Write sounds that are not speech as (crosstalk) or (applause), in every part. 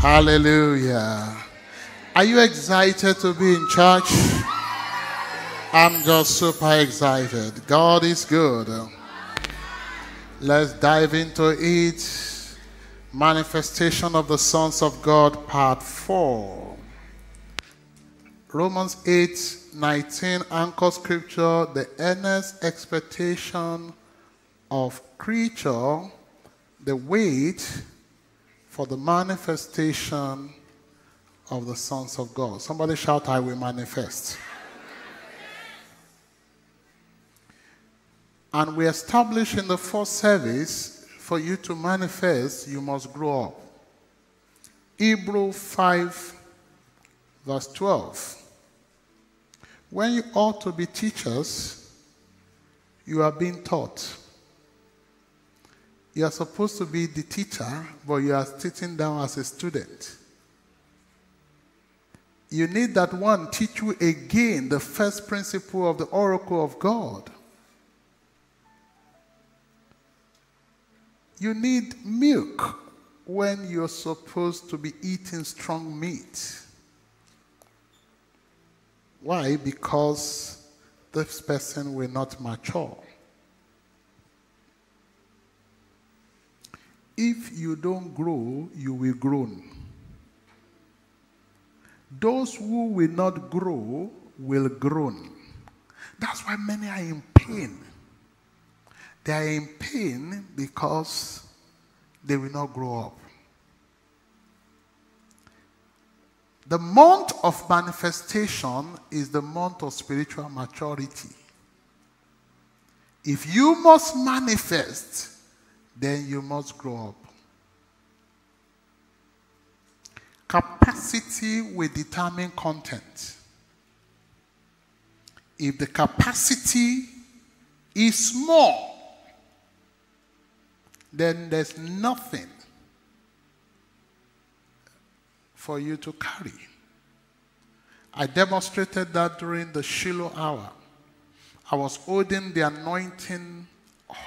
Hallelujah. Are you excited to be in church? I'm just super excited. God is good. Let's dive into it. Manifestation of the sons of God, part 4. Romans 8 19 anchor scripture the earnest expectation of creature, the wait for the manifestation of the sons of God. Somebody shout, I will manifest. And we establish in the first service for you to manifest, you must grow up. Hebrew 5, verse 12. When you ought to be teachers, you are being taught. You are supposed to be the teacher, but you are sitting down as a student. You need that one teach you again the first principle of the oracle of God. You need milk when you're supposed to be eating strong meat. Why? Because this person will not mature. If you don't grow, you will groan. Those who will not grow will groan. That's why many are in pain. They are in pain because they will not grow up. The month of manifestation is the month of spiritual maturity. If you must manifest, then you must grow up. Capacity will determine content. If the capacity is small, then there's nothing for you to carry. I demonstrated that during the Shiloh hour. I was holding the anointing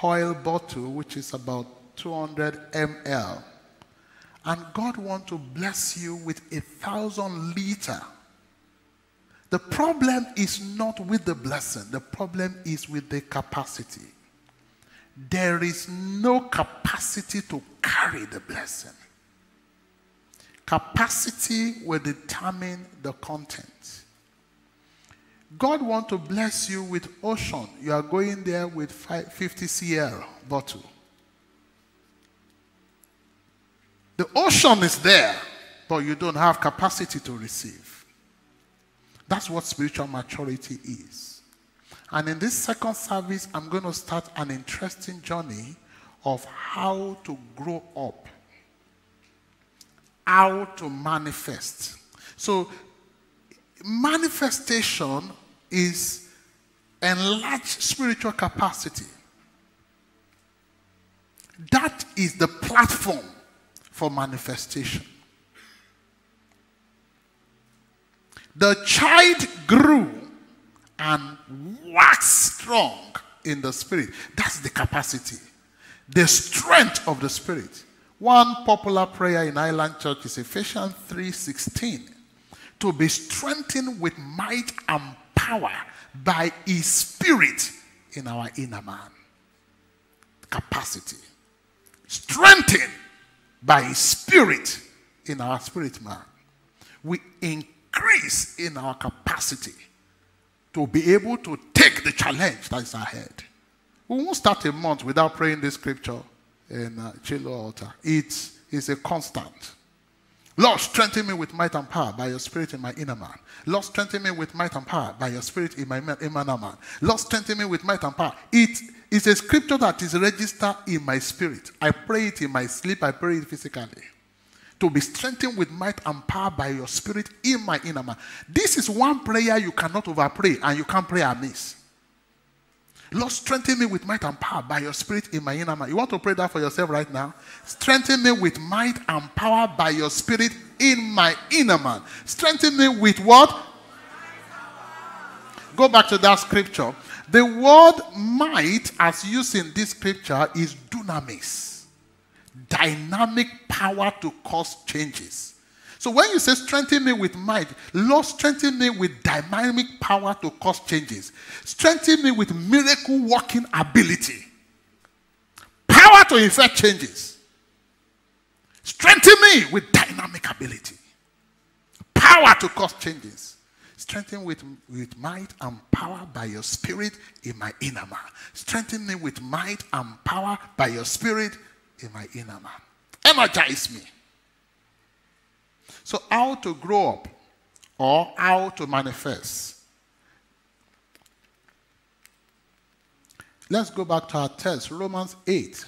oil bottle, which is about 200 ml. And God wants to bless you with a thousand liter. The problem is not with the blessing, the problem is with the capacity. There is no capacity to carry the blessing. Capacity will determine the content. God wants to bless you with ocean. You are going there with 50 cl bottle. The ocean is there, but you don't have capacity to receive. That's what spiritual maturity is. And in this second service, I'm going to start an interesting journey of how to grow up, how to manifest. So, manifestation is enlarged spiritual capacity. That is the platform for manifestation. The child grew and waxed strong in the spirit. That's the capacity, the strength of the spirit. One popular prayer in Island Church is Ephesians 3:16. To be strengthened with might and power by his spirit in our inner man. Capacity. Strengthened by his spirit in our spirit man. We increase in our capacity to be able to take the challenge that is ahead. We won't start a month without praying this scripture in uh, Shiloh altar. It is a constant. Lord, strengthen me with might and power by your spirit in my inner man. Lord, strengthen me with might and power by your spirit in my inner man. Lord, strengthen me with might and power. It is a scripture that is registered in my spirit. I pray it in my sleep, I pray it physically. To be strengthened with might and power by your spirit in my inner man. This is one prayer you cannot overpray and you can't pray amiss. Lord, strengthen me with might and power by your spirit in my inner man. You want to pray that for yourself right now? Strengthen me with might and power by your spirit in my inner man. Strengthen me with what? Go back to that scripture. The word might, as used in this scripture, is dunamis. Dynamic power to cause changes. So when you say strengthen me with might, Lord, strengthen me with dynamic power to cause changes. Strengthen me with miracle working ability. Power to effect changes. Strengthen me with dynamic ability. Power to cause changes. Strengthen with, with might and power by your spirit in my inner man. Strengthen me with might and power by your spirit in my inner man. Energize me. So, how to grow up or how to manifest? Let's go back to our text, Romans 8.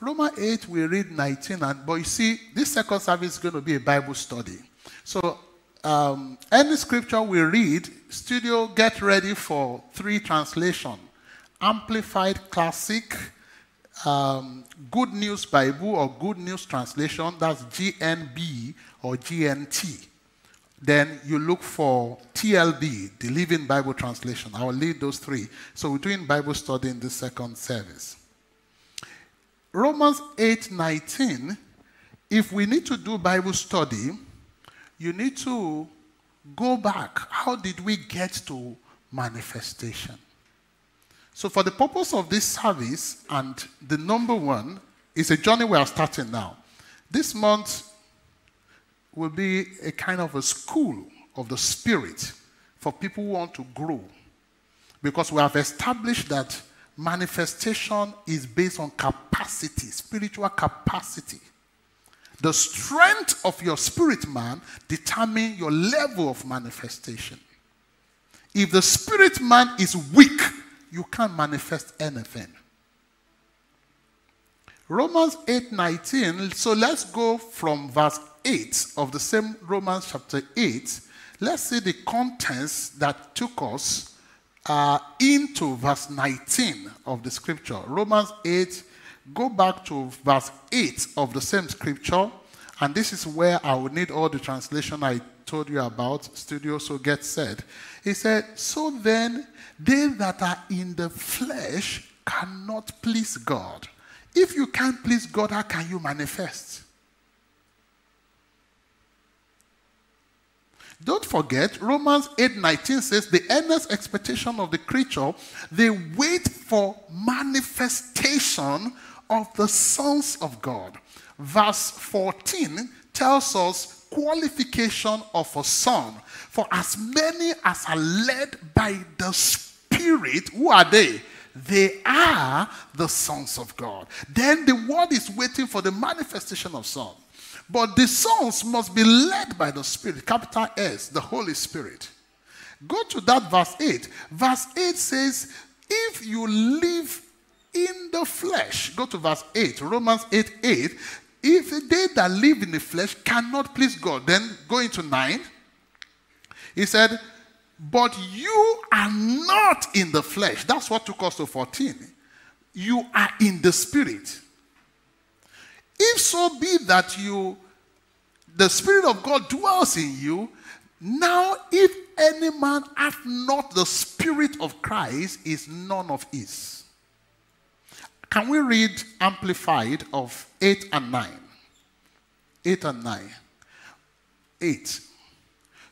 Romans 8, we read 19, and but you see, this second service is going to be a Bible study. So, um, any scripture we read, studio, get ready for three translation: Amplified Classic, um, Good News Bible or Good News Translation. That's GNB or GNT. Then you look for TLB, the Living Bible Translation. I will lead those three. So we're doing Bible study in this second service. Romans 8 19, if we need to do Bible study, you need to go back. How did we get to manifestation? So, for the purpose of this service, and the number one is a journey we are starting now. This month will be a kind of a school of the Spirit for people who want to grow. Because we have established that manifestation is based on capacity, spiritual capacity. The strength of your spirit man determine your level of manifestation. If the spirit man is weak, you can't manifest anything. Romans 8:19. So let's go from verse 8 of the same Romans chapter 8. Let's see the contents that took us uh, into verse 19 of the scripture. Romans 8, go back to verse 8 of the same scripture. And this is where I will need all the translation I told you about. Studio, so get said. He said, So then, they that are in the flesh cannot please God. If you can't please God, how can you manifest? Don't forget, Romans 8:19 says the earnest expectation of the creature, they wait for manifestation of the sons of God. Verse 14 tells us qualification of a son. For as many as are led by the Spirit, who are they? They are the sons of God. Then the word is waiting for the manifestation of son. But the sons must be led by the Spirit, capital S, the Holy Spirit. Go to that verse 8. Verse 8 says, If you live in the flesh, go to verse 8, Romans 8 8. If they that live in the flesh cannot please God, then go into 9. He said, But you are not in the flesh. That's what took us to 14. You are in the spirit. If so be that you, the Spirit of God dwells in you, now if any man hath not the Spirit of Christ, is none of his. Can we read Amplified of 8 and 9? 8 and 9. 8.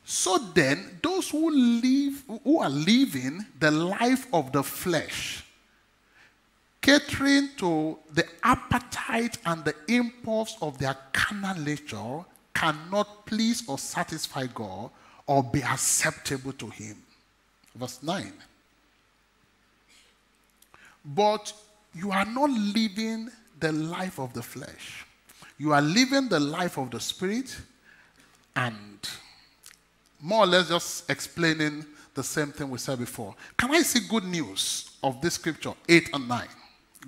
So then, those who live, who are living the life of the flesh, catering to the appetite and the impulse of their carnal nature cannot please or satisfy God or be acceptable to Him. Verse 9. But you are not living the life of the flesh, you are living the life of the Spirit and more or less just explaining the same thing we said before. Can I see good news of this scripture, 8 and 9?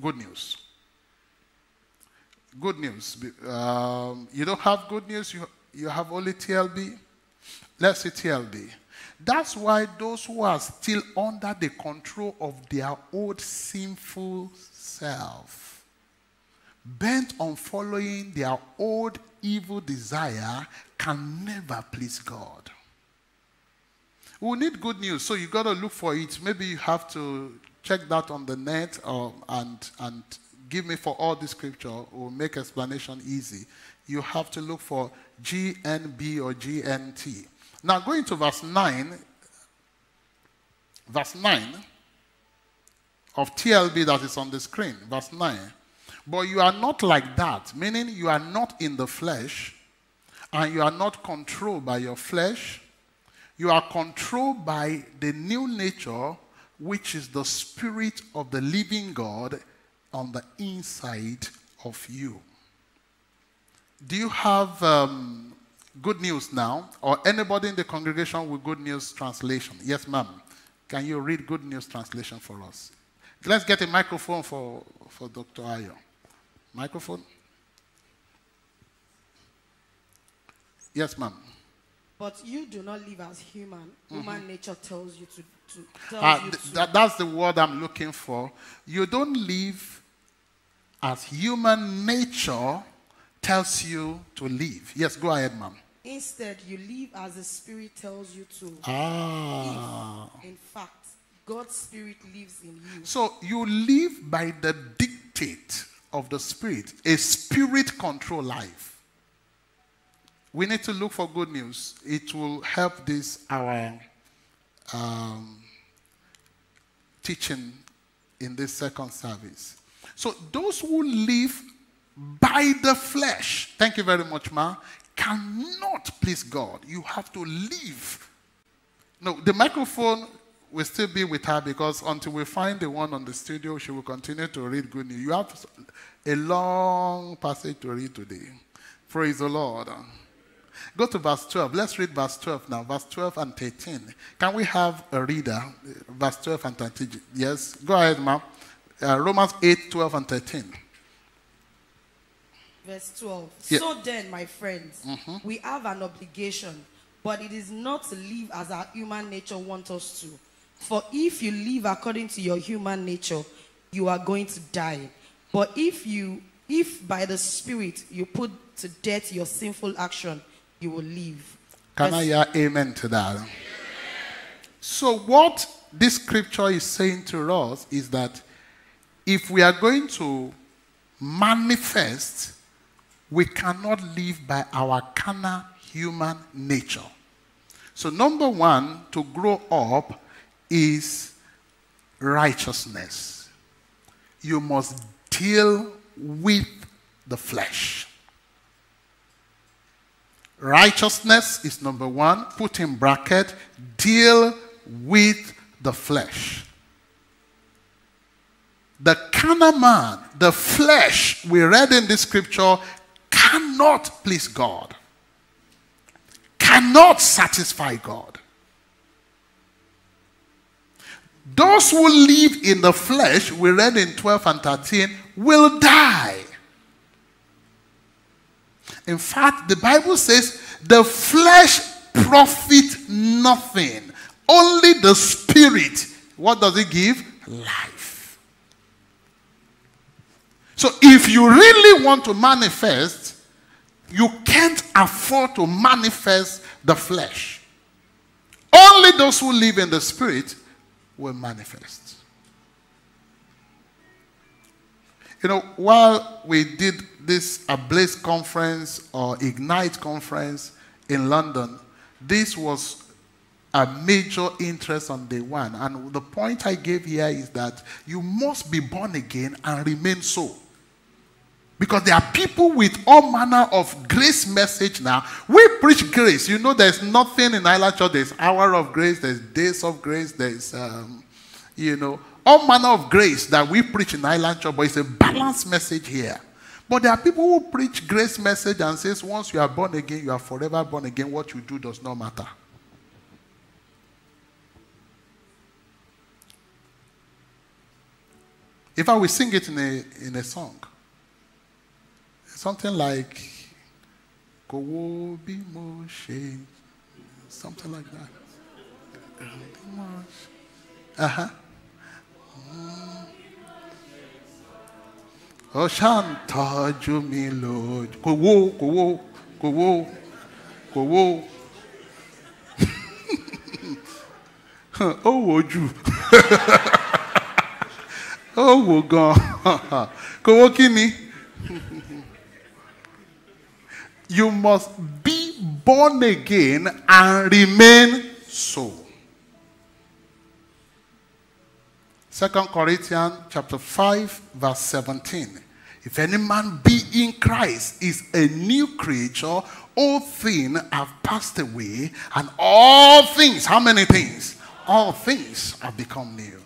Good news. Good news. Um, you don't have good news, you, you have only TLB. Let's see TLB. That's why those who are still under the control of their old sinful self, bent on following their old evil desire, can never please God. We need good news, so you got to look for it. Maybe you have to check that on the net or, and, and give me for all the scripture will make explanation easy. you have to look for GNB or GNT. Now, going to verse 9, verse 9 of TLB that is on the screen, verse 9. But you are not like that, meaning you are not in the flesh, and you are not controlled by your flesh. You are controlled by the new nature, which is the spirit of the living God on the inside of you. Do you have um, good news now? Or anybody in the congregation with good news translation? Yes, ma'am. Can you read good news translation for us? Let's get a microphone for, for Dr. Ayo. Microphone? Yes, ma'am. But you do not live as human. Human nature tells you to, to tells Uh, you th- to. that- that's the word I'm looking for. You don't live as human nature tells you to live. Yes, go ahead, ma'am. Instead, you live as the Spirit tells you to. Ah. In fact, God's Spirit lives in you. So you live by the dictate of the Spirit, a spirit control life. We need to look for good news. It will help this, our um, teaching in this second service. So those who live by the flesh, thank you very much, Ma, cannot please God. You have to live no, the microphone will still be with her because until we find the one on the studio, she will continue to read good news. You have a long passage to read today. Praise the Lord. Go to verse 12. Let's read verse 12 now. Verse 12 and 13. Can we have a reader? Verse 12 and 13. Yes. Go ahead, ma'am. Uh, Romans 8, 12 and 13. Verse 12. Yeah. So then, my friends, we have an obligation, but it is not to live as our human nature wants us to. For if you live according to your human nature, you are going to die. But if you if by the spirit you put to death your sinful action, you will live. Can I hear amen to that? So, what this scripture is saying to us is that if we are going to manifest, we cannot live by our carnal human nature. So, number one, to grow up is righteousness. You must deal with the flesh. Righteousness is number one. Put in bracket, deal with the flesh. The carnal man, the flesh, we read in this scripture, cannot please God, cannot satisfy God. Those who live in the flesh, we read in 12 and 13, will die. In fact, the Bible says the flesh profit nothing. Only the spirit. What does it give? Life. So if you really want to manifest, you can't afford to manifest the flesh. Only those who live in the spirit will manifest. You know, while we did this Ablaze conference or Ignite conference in London, this was a major interest on day one. And the point I gave here is that you must be born again and remain so. Because there are people with all manner of grace message now. We preach grace. You know, there's nothing in Island Church. There's hour of grace, there's days of grace, there's, um, you know, all manner of grace that we preach in Island Church, but it's a balanced message here. But there are people who preach grace message and says once you are born again, you are forever born again. What you do does not matter. If I will sing it in a in a song, something like "Kowo bi mo ṣe," something like that. Uh huh. Ó ṣáà ń tọ́jú mi lójú. Kò wó, kò wó, kò wó, kò wó. (laughs) Ó? (laughs) (laughs) You must be born again and remain so. Second Corinthians chapter 5 verse 17. If any man be in Christ is a new creature, all things have passed away and all things, how many things? All things have become new.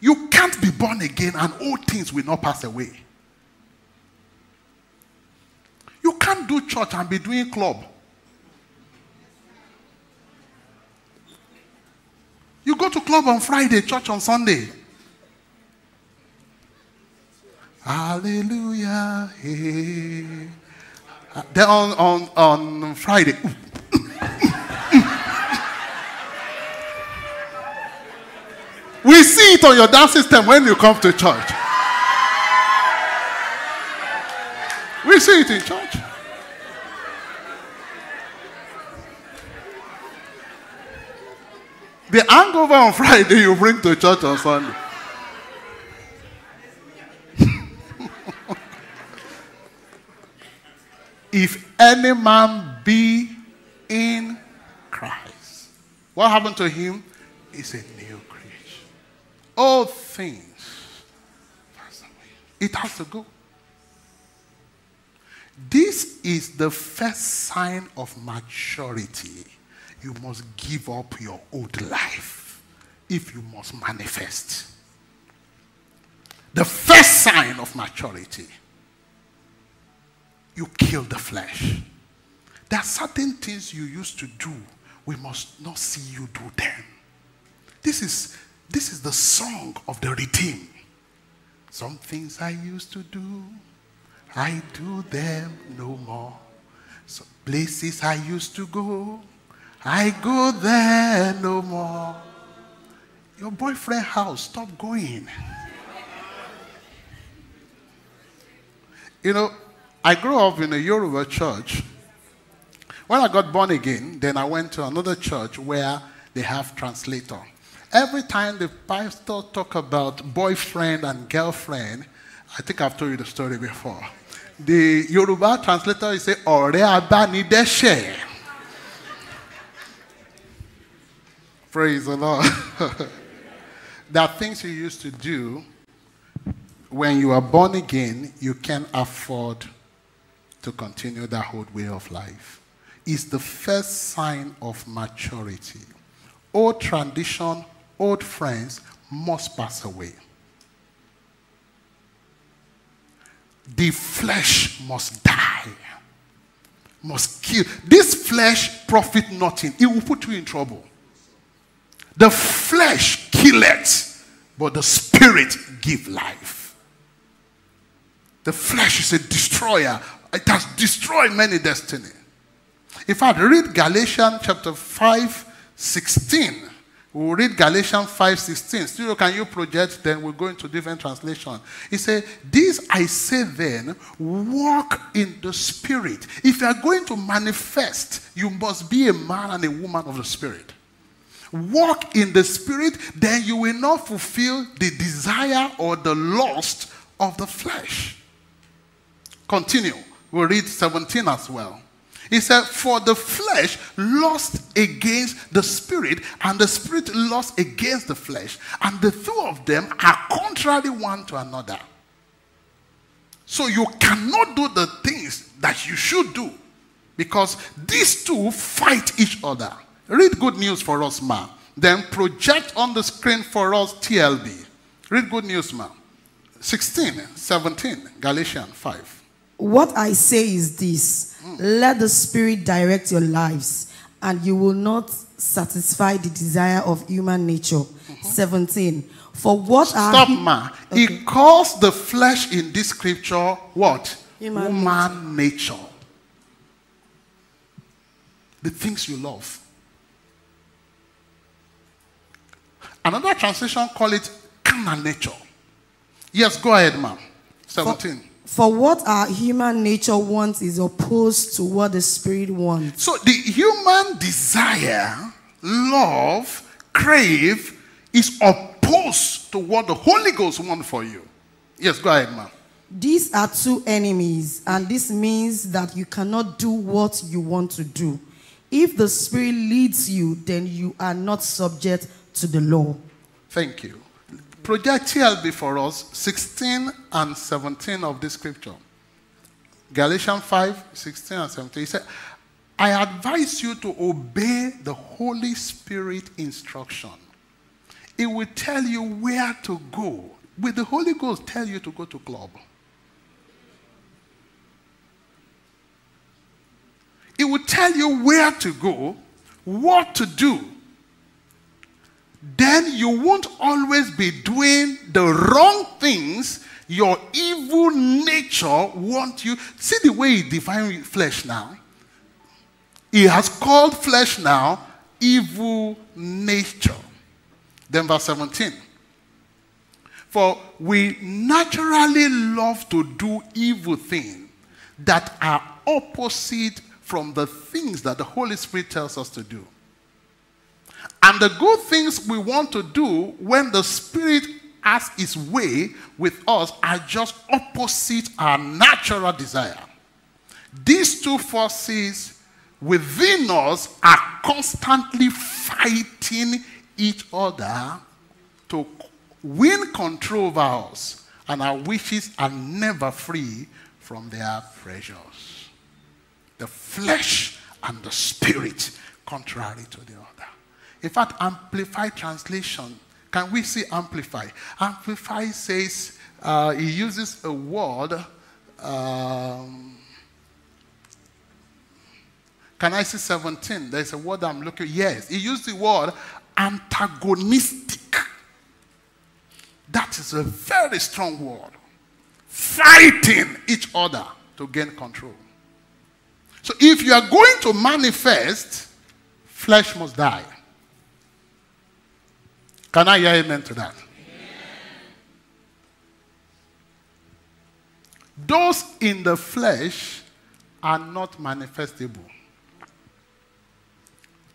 You can't be born again and all things will not pass away. You can't do church and be doing club. You go to club on Friday, church on Sunday. Hallelujah. Hey. (laughs) Then on, on, on Friday. (laughs) we see it on your dance system when you come to church. We see it in church. The hangover on Friday you bring to church on Sunday. (laughs) if any man be in Christ, what happened to him? Is a new creation. All things It has to go. This is the first sign of maturity. You must give up your old life if you must manifest. The first sign of maturity you kill the flesh. There are certain things you used to do, we must not see you do them. This is, this is the song of the redeemed. Some things I used to do, I do them no more. Some places I used to go, I go there no more. Your boyfriend house, stop going. You know, I grew up in a Yoruba church. When I got born again, then I went to another church where they have translator. Every time the pastor talk about boyfriend and girlfriend, I think I've told you the story before. The Yoruba translator is say, "Ọ̀rẹ́ abánidẹ́ṣẹ̀." Praise the Lord. (laughs) there are things you used to do when you are born again, you can't afford to continue that old way of life. It's the first sign of maturity. Old tradition, old friends must pass away. The flesh must die, must kill. This flesh profit nothing. It will put you in trouble. The flesh killeth, but the spirit give life. The flesh is a destroyer. It has destroyed many destiny. In fact, read Galatians chapter 5, 16. We'll read Galatians 5, 16. Still, can you project? Then we'll go into different translation. He said, This I say then, walk in the spirit. If you are going to manifest, you must be a man and a woman of the spirit. Walk in the spirit, then you will not fulfill the desire or the lust of the flesh. Continue. We'll read 17 as well. He said, For the flesh lost against the spirit, and the spirit lost against the flesh, and the two of them are contrary one to another. So you cannot do the things that you should do because these two fight each other. Read good news for us, ma. Then project on the screen for us TLB. Read good news, ma. 16, 17, Galatians 5. What I say is this let the Spirit direct your lives, and you will not satisfy the desire of human nature. Mm-hmm. 17. For what are. Stop, ma. He calls the flesh in this scripture what? Human Human nature. The things you love. Another translation call it carnal nature. Yes, go ahead, ma'am. 17. For what our human nature wants is opposed to what the Spirit wants. So the human desire, love, crave is opposed to what the Holy Ghost wants for you. Yes, go ahead, ma'am. These are two enemies, and this means that you cannot do what you want to do. If the Spirit leads you, then you are not subject to the law. Thank you. Project TLB for us 16 and 17 of this scripture. Galatians 5 16 and 17. He said, I advise you to obey the Holy Spirit instruction. It will tell you where to go. Will the Holy Ghost tell you to go to club? It will tell you where to go, what to do. Then you won't always be doing the wrong things your evil nature wants you. See the way he defines flesh now? He has called flesh now evil nature. Then verse 17. For we naturally love to do evil things that are opposite from the things that the Holy Spirit tells us to do. And the good things we want to do when the Spirit has his way with us are just opposite our natural desire. These two forces within us are constantly fighting each other to win control over us, and our wishes are never free from their pressures. The flesh and the spirit, contrary to the other. In fact, Amplified Translation, can we see Amplify? Amplify says, uh, he uses a word. Um, can I see 17? There's a word I'm looking. Yes, he used the word antagonistic. That is a very strong word. Fighting each other to gain control. So if you are going to manifest, flesh must die. Can I hear amen to that? Those in the flesh are not manifestable.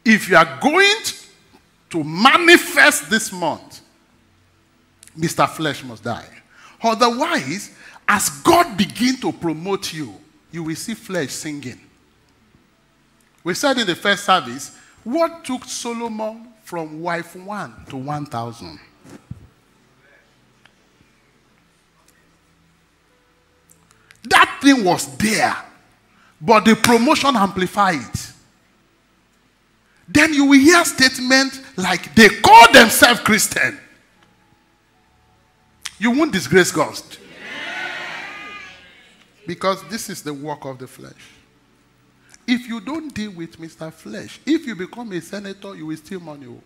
If you are going to manifest this month, Mr. Flesh must die. Otherwise, as God begin to promote you, you will see flesh singing. We said in the first service, what took Solomon from wife one to 1,000? That thing was there, but the promotion amplified it. Then you will hear statements like they call themselves Christian. You won't disgrace God. Because this is the work of the flesh. If you don't deal with Mr. Flesh, if you become a senator, you will steal money. Oh.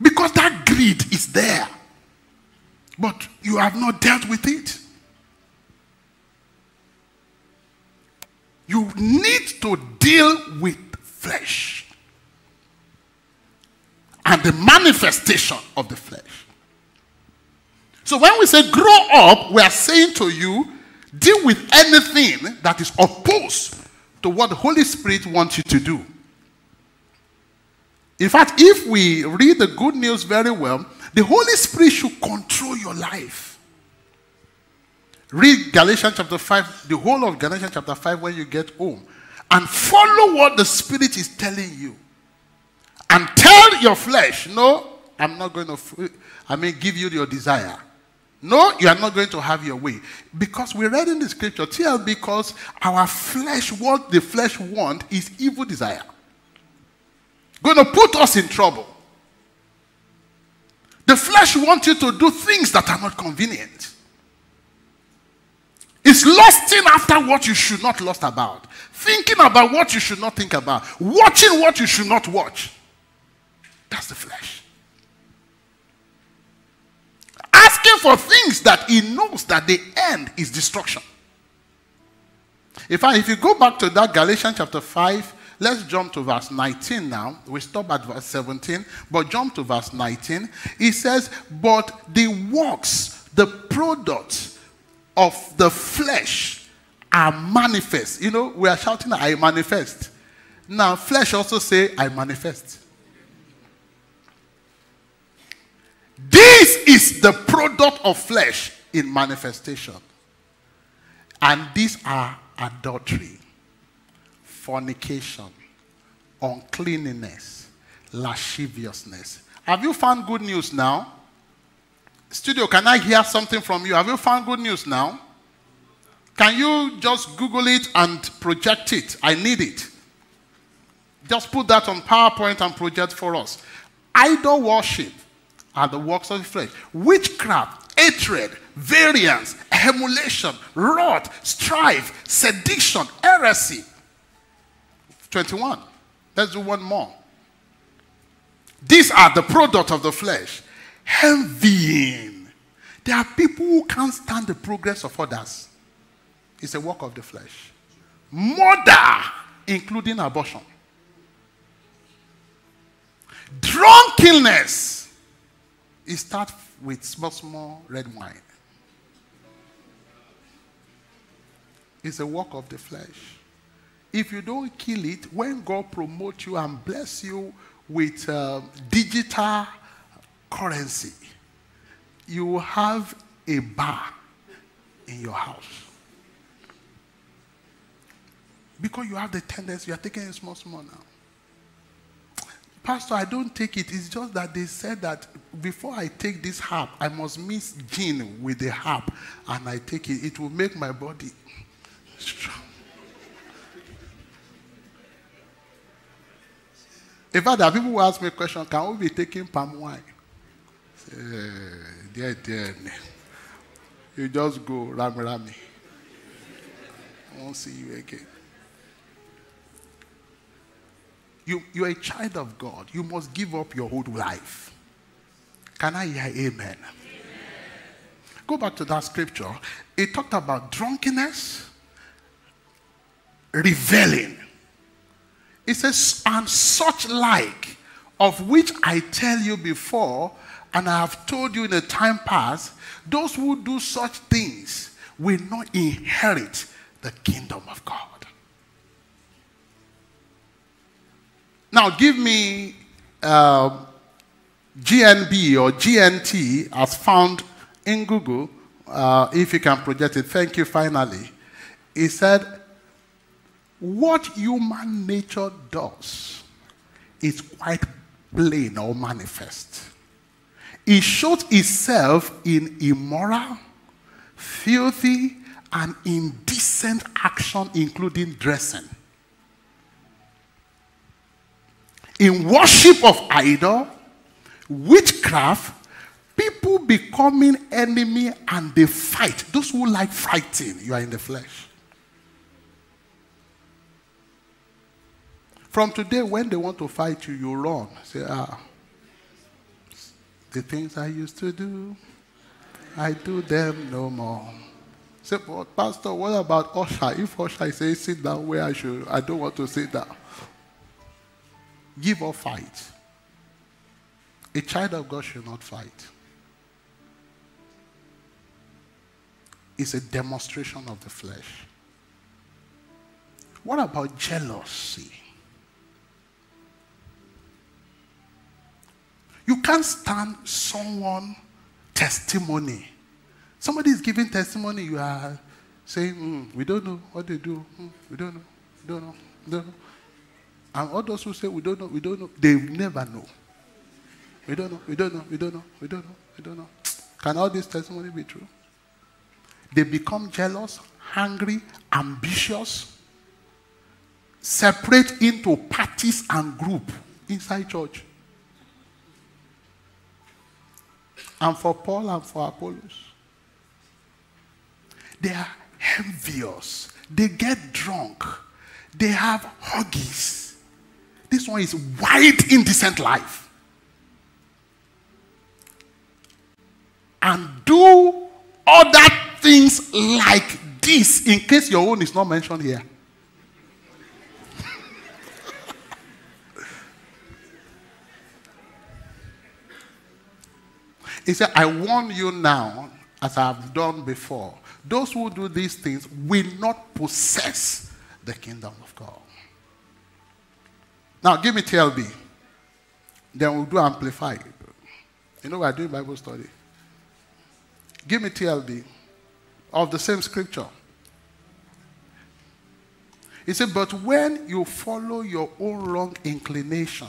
Because that greed is there. But you have not dealt with it. You need to deal with flesh and the manifestation of the flesh. So when we say grow up, we are saying to you, deal with anything that is opposed to what the Holy Spirit wants you to do. In fact, if we read the good news very well, the Holy Spirit should control your life. Read Galatians chapter 5, the whole of Galatians chapter 5 when you get home, and follow what the Spirit is telling you. And tell your flesh, no, I'm not going to, I mean, give you your desire. No, you are not going to have your way. Because we read in the scripture, tell because our flesh, what the flesh want is evil desire. Going to put us in trouble. The flesh wants you to do things that are not convenient. It's lusting after what you should not lust about. Thinking about what you should not think about. Watching what you should not watch. That's the flesh. Asking for things that he knows that the end is destruction. In fact, if you go back to that Galatians chapter 5, let's jump to verse 19 now. We stop at verse 17, but jump to verse 19. He says, But the works, the products of the flesh are manifest. You know, we are shouting, I manifest. Now, flesh also say, I manifest. This is the product of flesh in manifestation. And these are adultery, fornication, uncleanness, lasciviousness. Have you found good news now? Studio, can I hear something from you? Have you found good news now? Can you just Google it and project it? I need it. Just put that on PowerPoint and project for us. Idol worship are the works of the flesh. Witchcraft, hatred, variance, emulation, wrath, strife, sedition, heresy. 21. Let's do one more. These are the product of the flesh. Envying. There are people who can't stand the progress of others. It's a work of the flesh. Murder, including abortion. Drunkenness. It starts with small, small red wine. It's a work of the flesh. If you don't kill it, when God promotes you and bless you with uh, digital currency, you have a bar in your house. Because you have the tendency, you are taking small, small now. Pastor, I don't take it. It's just that they said that before I take this harp, I must mix gin with the harp and I take it. It will make my body strong. In fact, there are people who ask me a question can we be taking palm wine? Say, eh, dear, dear. You just go, ram, rami. I won't see you again. You, you're a child of God. You must give up your whole life. Can I hear amen? amen? Go back to that scripture. It talked about drunkenness, reveling. It says, and such like, of which I tell you before, and I have told you in the time past, those who do such things will not inherit the kingdom of God. Now, give me uh, GNB or GNT as found in Google, uh, if you can project it. Thank you, finally. He said, What human nature does is quite plain or manifest. It shows itself in immoral, filthy, and indecent action, including dressing. In worship of idol, witchcraft, people becoming enemy and they fight. Those who like fighting, you are in the flesh. From today, when they want to fight you, you run. Say, ah, the things I used to do, I do them no more. Say, but Pastor, what about Usher? If Usher says sit down where I should, I don't want to sit down give or fight. A child of God should not fight. It's a demonstration of the flesh. What about jealousy? You can't stand someone testimony. Somebody is giving testimony, you are saying, mm, we don't know what they do. Mm, we don't know. Don't know. We don't know. And all those who say, we don't know, we don't know, they never know. We don't know, we don't know, we don't know, we don't know, we don't know. Can all this testimony be true? They become jealous, hungry, ambitious, separate into parties and group inside church. And for Paul and for Apollos. They are envious. They get drunk. They have huggies. This one is wild, indecent life. And do other things like this in case your own is not mentioned here. he said, I warn you now, as I have done before, those who do these things will not possess the kingdom of God. Now give me TLB. Then we'll do amplify. You know, we are doing Bible study. Give me TLB of the same scripture. He said, But when you follow your own wrong inclination,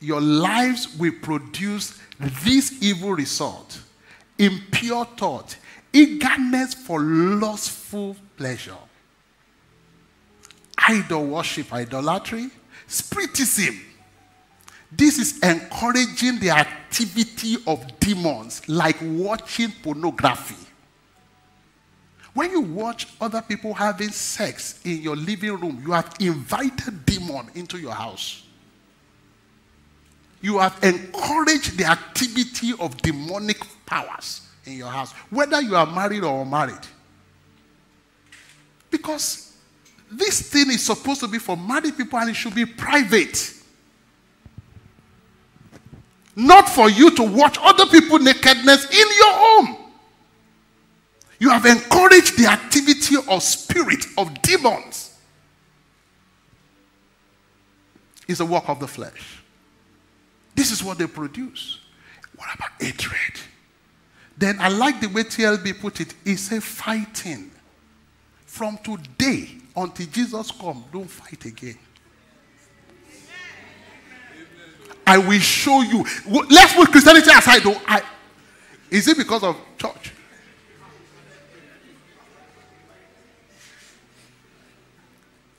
your lives will produce this evil result impure thought, eagerness for lustful pleasure, idol worship, idolatry, spiritism. This is encouraging the activity of demons, like watching pornography. When you watch other people having sex in your living room, you have invited demon into your house. You have encouraged the activity of demonic powers in your house, whether you are married or unmarried. Because this thing is supposed to be for married people and it should be private. Not for you to watch other people nakedness in your home. You have encouraged the activity of spirit, of demons. It's a work of the flesh. This is what they produce. What about hatred? Then I like the way TLB put it. He said, fighting. From today until Jesus come, don't fight again. I will show you. Let's put Christianity aside though. I, is it because of church?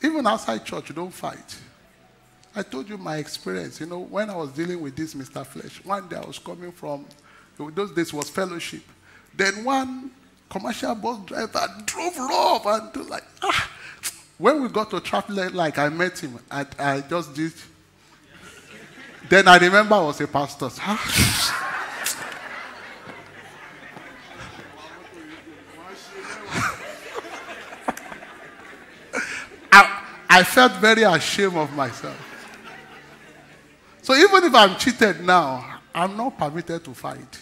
Even outside church, you don't fight. I told you my experience. You know, when I was dealing with this Mr. Flesh, one day I was coming from, those days was fellowship. Then one commercial bus driver drove off and like, ah. When we got to traffic like I met him, I, I just did. Then I remember I was a pastor. (laughs) I, I felt very ashamed of myself. So even if I'm cheated now, I'm not permitted to fight.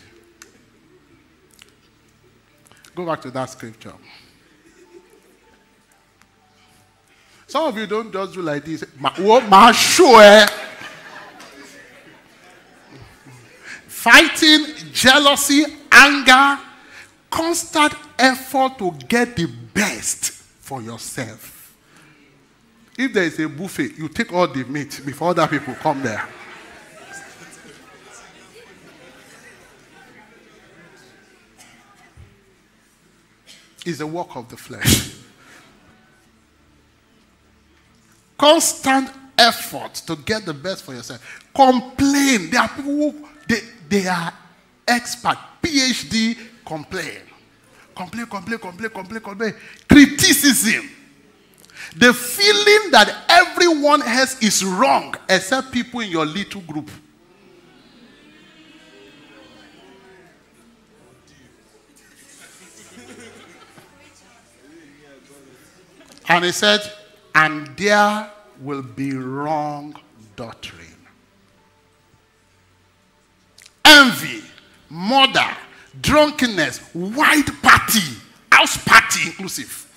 Go back to that scripture. Some of you don't just do like this. Sure. Eh? Fighting, jealousy, anger, constant effort to get the best for yourself. If there is a buffet, you take all the meat before other people come there. is a work of the flesh. Constant effort to get the best for yourself. Complain. There are people who they, they are expert, PhD, complain. Complain, complain, complain, complain, complain. Criticism. The feeling that everyone else is wrong except people in your little group. And he said, and there will be wrong doctrine. Envy, murder, drunkenness, white party, house party inclusive.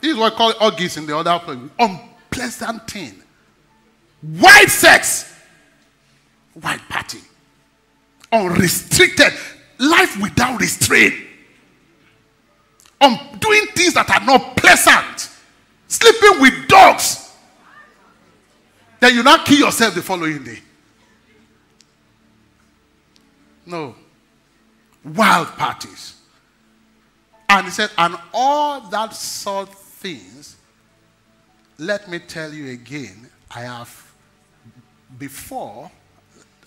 This is what I call orgies in the other place. Unpleasant thing. White sex, white party. Unrestricted life without restraint, on doing things that are not pleasant, sleeping with dogs, then you not kill yourself the following day. No. Wild parties. And he said, and all that sort of things, let me tell you again, I have before,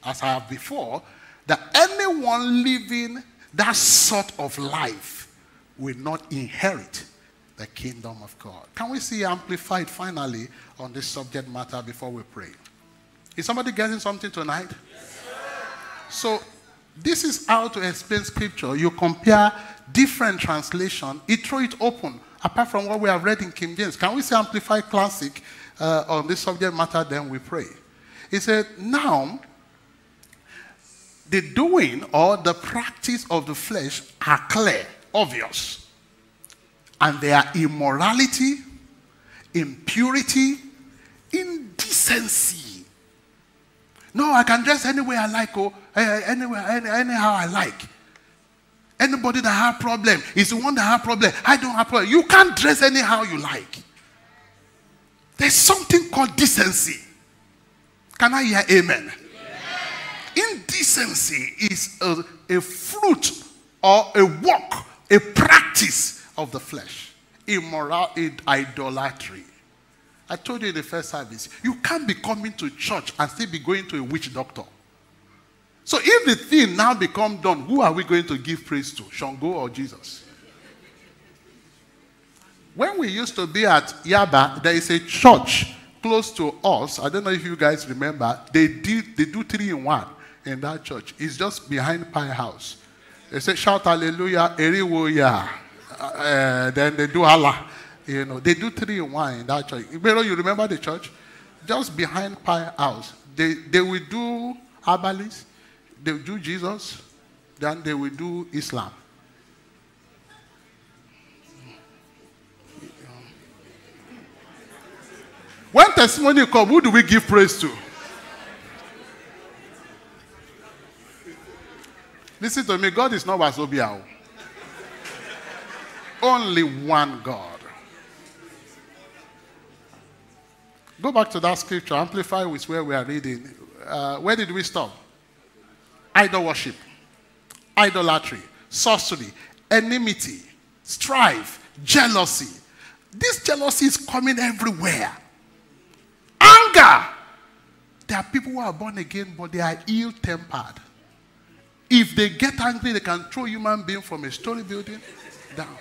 as I have before, that anyone living that sort of life will not inherit the kingdom of God. Can we see amplified finally on this subject matter before we pray? Is somebody getting something tonight? Yes, so, this is how to explain scripture. You compare different translation, you throw it open, apart from what we have read in King James. Can we see amplified classic uh, on this subject matter? Then we pray. He said, Now, the doing or the practice of the flesh are clear, obvious. And they are immorality, impurity, indecency. No, I can dress any way I like, or oh, eh, anywhere, any, anyhow I like. Anybody that have problem is the one that have problem. I don't have problem. You can't dress anyhow you like. There's something called decency. Can I hear amen? Indecency is a, a fruit or a work, a practice of the flesh. Immoral, idolatry. I told you in the first service, you can't be coming to church and still be going to a witch doctor. So if the thing now become done, who are we going to give praise to? Shango or Jesus? When we used to be at Yaba, there is a church close to us. I don't know if you guys remember. They did they do three in one in that church. It's just behind Pie House. They say shout hallelujah, eriwoya. Uh, then they do Allah. You know, they do three in one in that church. You remember the church? Just behind Pie House. They they will do Abalis they will do Jesus, then they will do Islam. When testimony comes, who do we give praise to? Listen to me, God is not Wazobia. Only one God. Go back to that scripture, amplify with where we are reading. Uh, where did we stop? idol worship, idolatry, sorcery, enmity, strife, jealousy. This jealousy is coming everywhere. Anger. There are people who are born again, but they are ill tempered. If they get angry, they can throw human being from a story building down.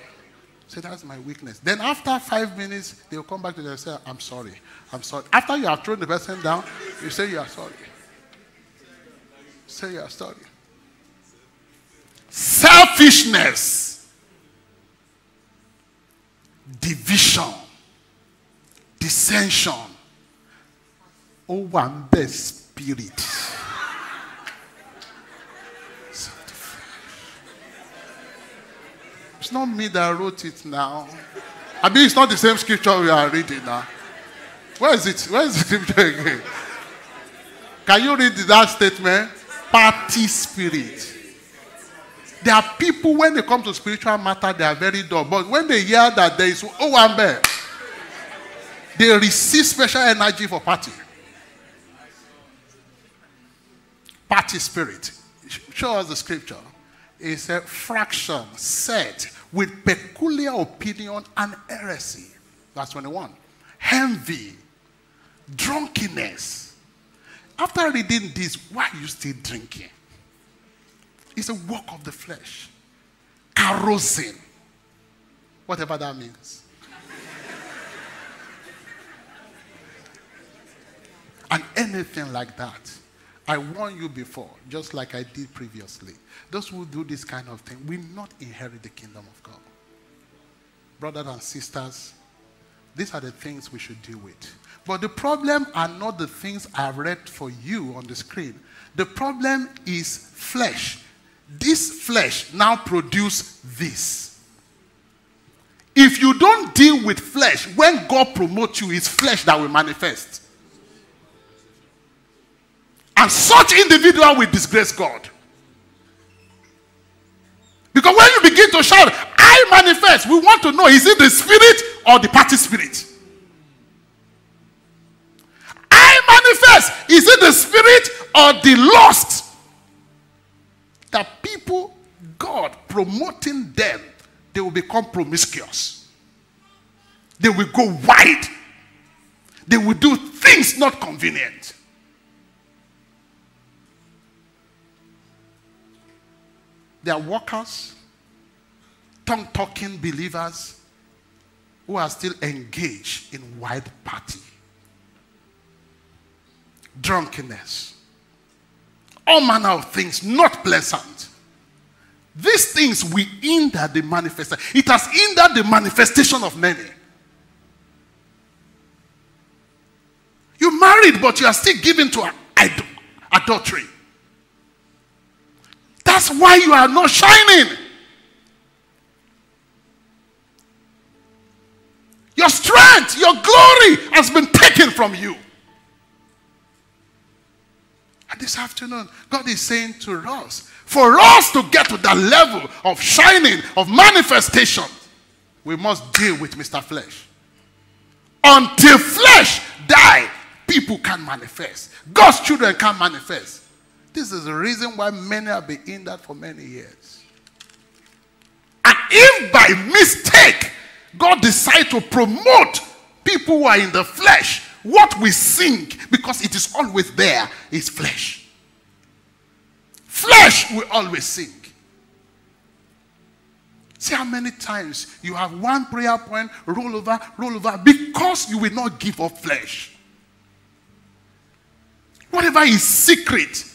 Say, that's my weakness. Then after five minutes, they'll come back to say, I'm sorry. I'm sorry. After you have thrown the person down, you say you are sorry. Say your story. Selfishness, division, dissension, oh, one best spirit. It's not me that wrote it now. I mean, it's not the same scripture we are reading now. Where is it? Where is the scripture again? Can you read that statement? party spirit. There are people, when they come to spiritual matter, they are very dull. But when they hear that there is oh, Owambe, they receive special energy for party. Party spirit. Show us the scripture. It's a fraction set with peculiar opinion and heresy. That's 21. Envy, drunkenness, after reading this, why are you still drinking? It's a work of the flesh. Carousing. Whatever that means. and anything like that. I warned you before, just like I did previously. Those who do this kind of thing will not inherit the kingdom of God. Brothers and sisters, these are the things we should deal with. But the problem are not the things I read for you on the screen. The problem is flesh. This flesh now produce this. If you don't deal with flesh, when God promotes you, it's flesh that will manifest. And such individual will disgrace God. Because when you begin to shout, I manifest, we want to know is it the spirit or the party spirit? I manifest? Is it the spirit or the lust? That people, God promoting them, they will become promiscuous. They will go wide. They will do things not convenient. They are workers, tongue talking believers who are still engaged in wide party drunkenness, all manner of things not pleasant. These things will hinder the manifestation. It has hindered the manifestation of many. You married, but you are still given to adultery. That's why you are not shining. Your strength, your glory has been taken from you. And this afternoon, God is saying to us, for us to get to that level of shining, of manifestation, we must deal with Mr. Flesh. Until flesh die, people can manifest. God's children can manifest. This is the reason why many have been in that for many years. And if by mistake God decide to promote people who are in the flesh, what we sink, because it is always there, is flesh. Flesh will always sink. See how many times you have one prayer point, roll over, roll over, because you will not give up flesh. Whatever is secret.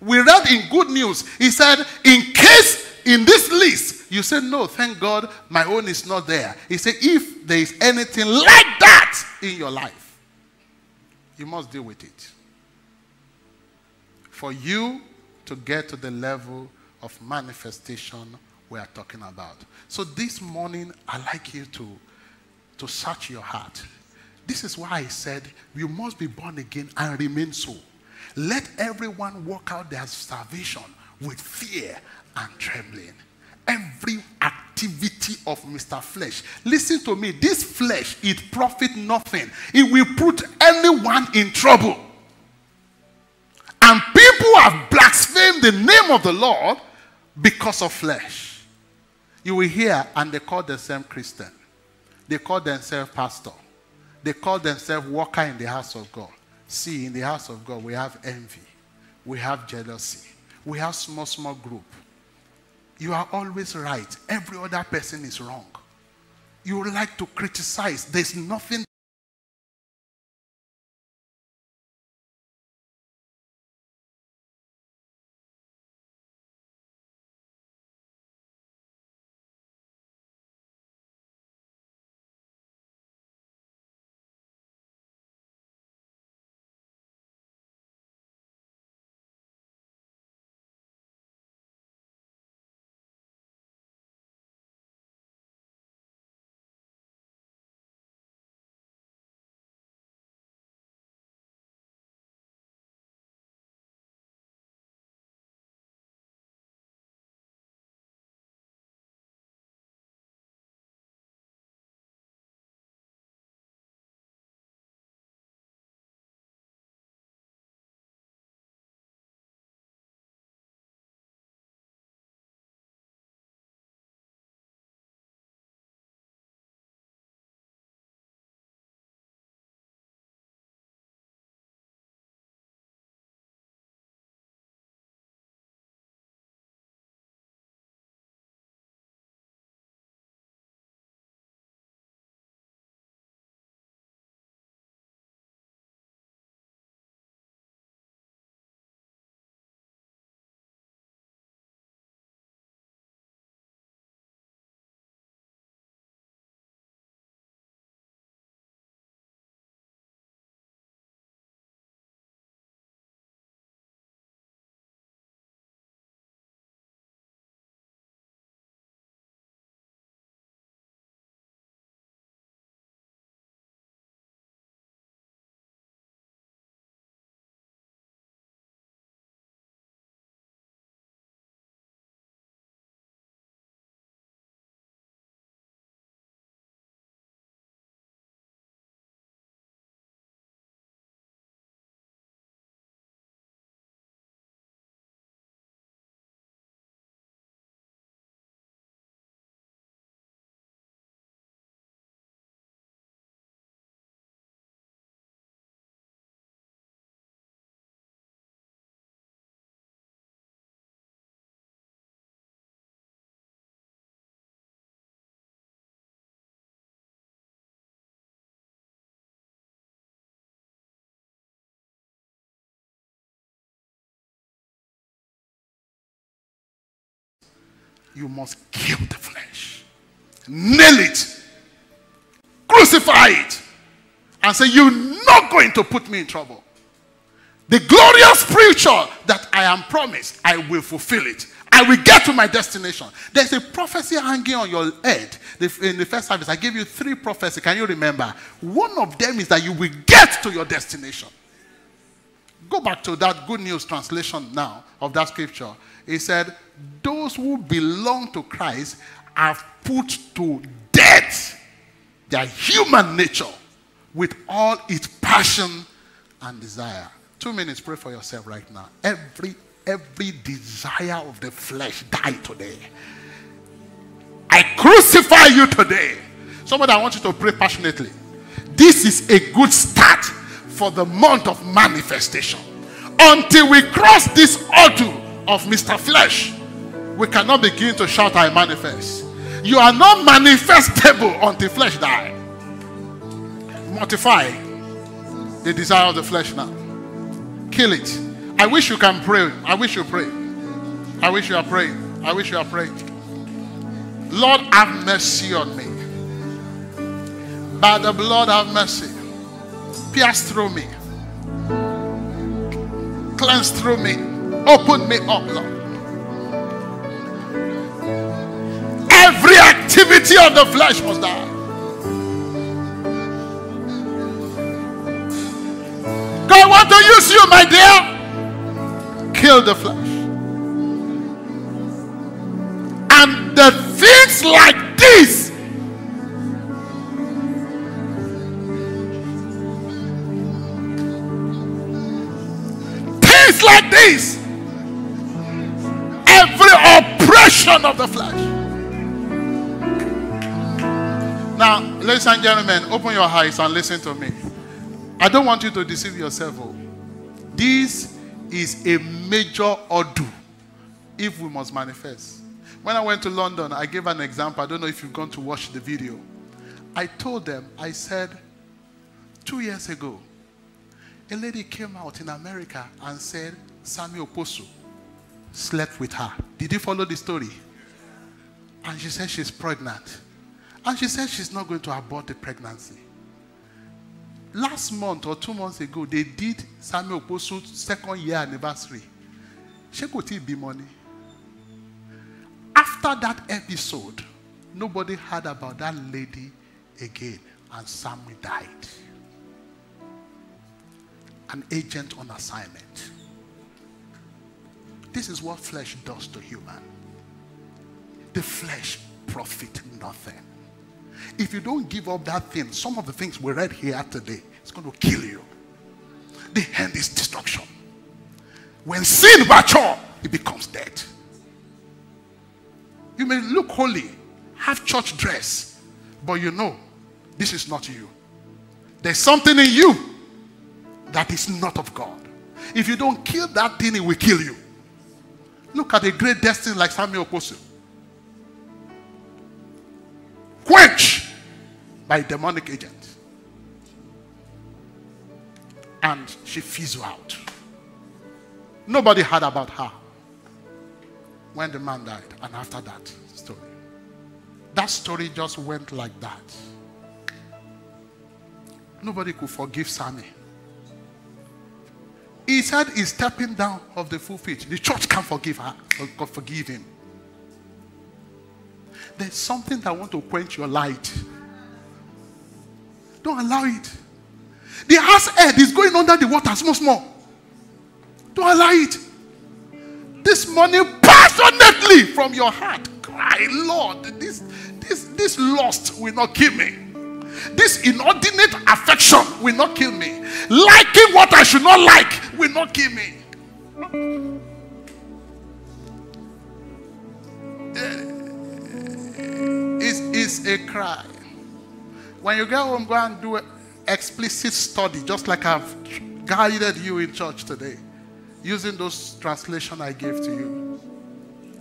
We read in good news, he said, in case in this list, you say, no, thank God, my own is not there. He said, if there is anything like that in your life, you must deal with it. For you to get to the level of manifestation we are talking about. So this morning, I'd like you to, to search your heart. This is why I said you must be born again and remain so. Let everyone walk out their salvation with fear and trembling. Every activity of Mr. Flesh. Listen to me. This flesh, it profit nothing. It will put anyone in trouble. And people have blasphemed the name of the Lord because of flesh. You will hear, and they call themselves Christian. They call themselves pastor. They call themselves worker in the house of God. See, in the house of God, we have envy. We have jealousy. We have small, small group. You are always right. Every other person is wrong. You like to criticize. There's nothing you must kill the flesh, nail it, crucify it, and say, You're not going to put me in trouble. The glorious future that I am promised, I will fulfill it. I will get to my destination. There's a prophecy hanging on your head. In the first service, I gave you three prophecies. Can you remember? One of them is that you will get to your destination. Go back to that good news translation now of that scripture. He said, Those who belong to Christ have put to death their human nature with all its passion and desire. Two minutes, pray for yourself right now. Every every desire of the flesh die today. I crucify you today. Somebody, I want you to pray passionately. This is a good start for the month of manifestation. Until we cross this altar of Mr. Flesh, we cannot begin to shout, I manifest. You are not manifestable (laughs) until flesh die. Mortify the desire of the flesh now. Kill it. I wish you can pray. I wish you pray. I wish you are praying. I wish you are praying. Lord, have mercy on me. By the blood, have mercy. Pierce through me. Cleanse through me. Open me up, Lord. Every activity of the flesh must die. God want to use you, my dear kill the flesh. And the things like this like this every oppression of the flesh now ladies and gentlemen open your eyes and listen to me i don't want you to deceive yourself oh. these is a major order if we must manifest. When I went to London, I gave an example. I don't know if you've gone to watch the video. I told them, I said, two years ago, a lady came out in America and said, Samuel Okposo slept with her. Did you follow the story? And she said she's pregnant. And she said she's not going to abort the pregnancy last month or two months ago, they did Samuel Okposo's second year anniversary. She could be money. After that episode, nobody heard about that lady again, and Samuel died. An agent on assignment. This is what flesh does to human. The flesh profit nothing. If you don't give up that thing, some of the things we read here today, it's going to kill you. The end is destruction. When sin mature, it becomes dead. You may look holy, have church dress, but you know this is not you. There's something in you that is not of God. If you don't kill that thing, it will kill you. Look at a great destiny like Samuel Okposo. quench by demonic agent. And she fizzled out. Nobody heard about her when the man died and after that story. That story just went like that. Nobody could forgive Sammy. He said he's stepping down of the full feet. The church can't forgive her, God forgive him. There's something that want to quench your light. Don't allow it. The ass head is going under the water small, small. Don't allow it. This morning, passionately from your heart, cry, Lord, this, this, this lust will not kill me. This inordinate affection will not kill me. Liking what I should not like will not kill me. Eh, it's, is a cry. When you get home, go and do explicit study, just like I've guided you in church today, using those translation I gave to you,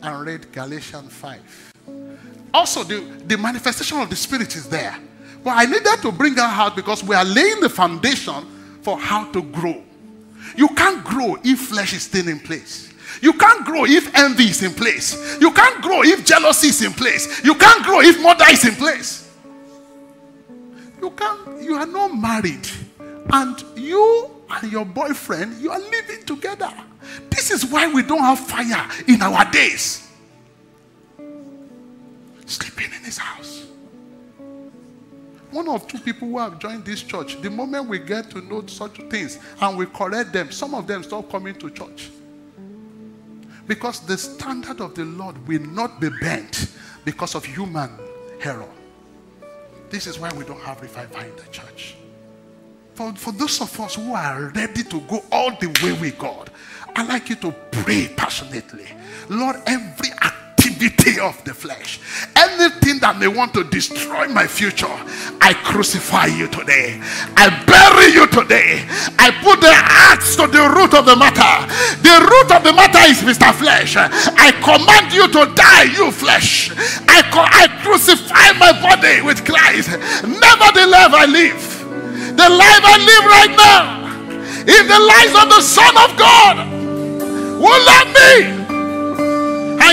and read Galatians 5. Also, the, the manifestation of the Spirit is there. But I need that to bring that out because we are laying the foundation for how to grow. You can't grow if flesh is still in place. You can't grow if envy is in place. You can't grow if jealousy is in place. You can't grow if murder is in place. You can't, you are not married. And you and your boyfriend, you are living together. This is why we don't have fire in our days. Sleeping in his house. One of two people who have joined this church, the moment we get to know such things and we correct them, some of them stop coming to church. Because the standard of the Lord will not be bent because of human error. This is why we don't have revival in the church. For, for those of us who are ready to go all the way with God, I'd like you to pray passionately. Lord, every activity of the flesh, anything that may want to destroy my future, I crucify you today. I bury you today. I put the axe to the root of the matter. The root of the matter is Mr. Flesh. I command you to die, you flesh. I, I crucify my body with Christ. Never the life I live. The life I live right now is the life of the Son of God who loved me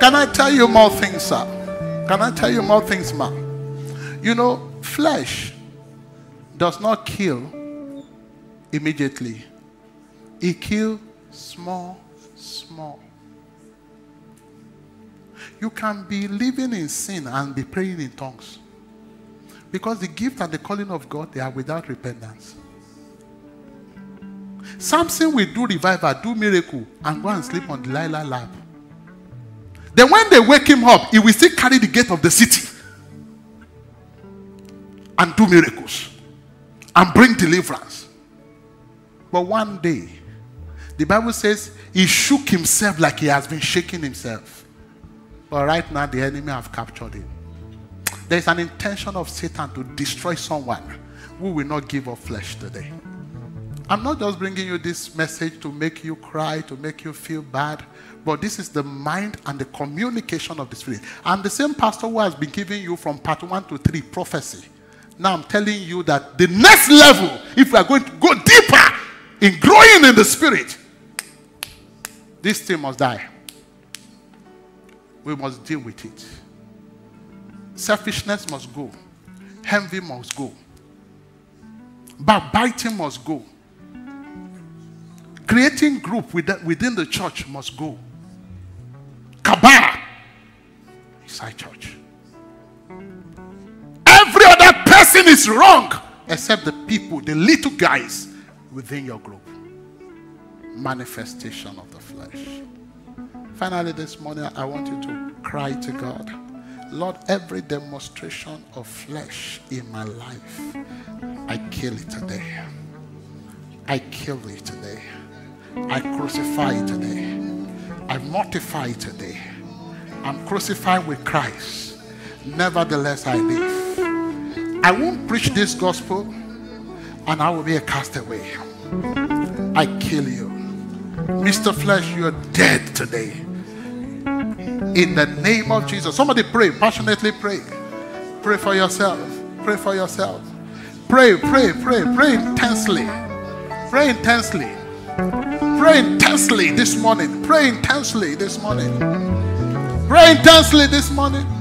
Can I tell you more things, sir? Can I tell you more things, ma? You know, flesh does not kill immediately. It kills small, small. You can be living in sin and be praying in tongues. Because the gift and the calling of God, they are without repentance. Samson will do revival, do miracle, and go and sleep on Delilah lap. Then when they wake him up, he will still carry the gate of the city and do miracles and bring deliverance. But one day, the Bible says he shook himself like he has been shaking himself. But right now, the enemy have captured him. There is an intention of Satan to destroy someone who will not give up flesh today. I'm not just bringing you this message to make you cry, to make you feel bad, but this is the mind and the communication of the Spirit. I'm the same pastor who has been giving you from part one to three prophecy. Now I'm telling you that the next level, if we are going to go deeper in growing in the Spirit, this thing must die. We must deal with it. Selfishness must go. Envy must go. Backbiting must go. Creating group within the church must go. Inside church. Every other person is wrong except the people, the little guys within your group. Manifestation of the flesh. Finally, this morning, I want you to cry to God. Lord, every demonstration of flesh in my life, I kill it today. I kill it today. I crucify it today. I mortify it today. I'm crucified with Christ. Nevertheless, I live. I won't preach this gospel and I will be a castaway. I kill you. Mr. Flesh, you are dead today. In the name of Jesus. Somebody pray, passionately pray. Pray for yourself. Pray for yourself. Pray, pray, pray, pray intensely. Pray intensely. Pray intensely this morning. Pray intensely this morning. Pray intensely this morning.